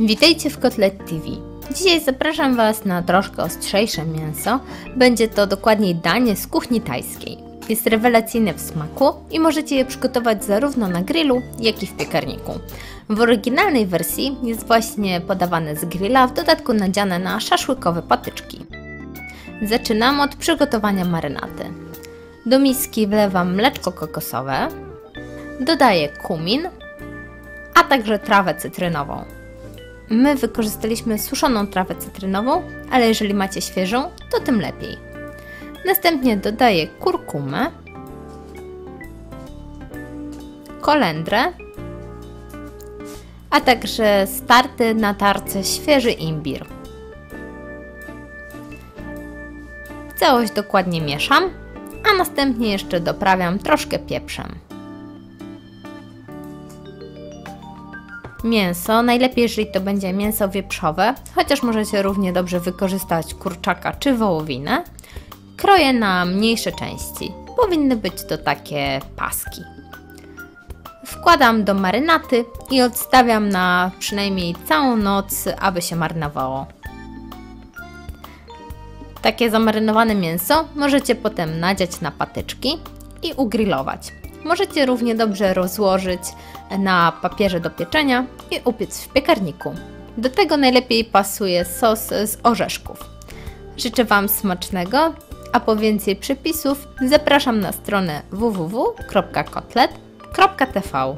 Witajcie w Kotlet TV. Dzisiaj zapraszam Was na troszkę ostrzejsze mięso. Będzie to dokładniej danie z kuchni tajskiej. Jest rewelacyjne w smaku i możecie je przygotować zarówno na grillu, jak i w piekarniku. W oryginalnej wersji jest właśnie podawane z grilla, w dodatku nadziane na szaszłykowe patyczki. Zaczynam od przygotowania marynaty. Do miski wlewam mleczko kokosowe, dodaję kumin, a także trawę cytrynową. My wykorzystaliśmy suszoną trawę cytrynową, ale jeżeli macie świeżą, to tym lepiej. Następnie dodaję kurkumę, kolendrę, a także starty na tarce świeży imbir. Całość dokładnie mieszam, a następnie jeszcze doprawiam troszkę pieprzem. Mięso, najlepiej jeżeli to będzie mięso wieprzowe, chociaż możecie równie dobrze wykorzystać kurczaka czy wołowinę. Kroję na mniejsze części. Powinny być to takie paski. Wkładam do marynaty i odstawiam na przynajmniej całą noc, aby się marynowało. Takie zamarynowane mięso możecie potem nadziać na patyczki i ugrillować. Możecie równie dobrze rozłożyć na papierze do pieczenia i upiec w piekarniku. Do tego najlepiej pasuje sos z orzeszków. Życzę Wam smacznego, a po więcej przepisów zapraszam na stronę www.kotlet.tv.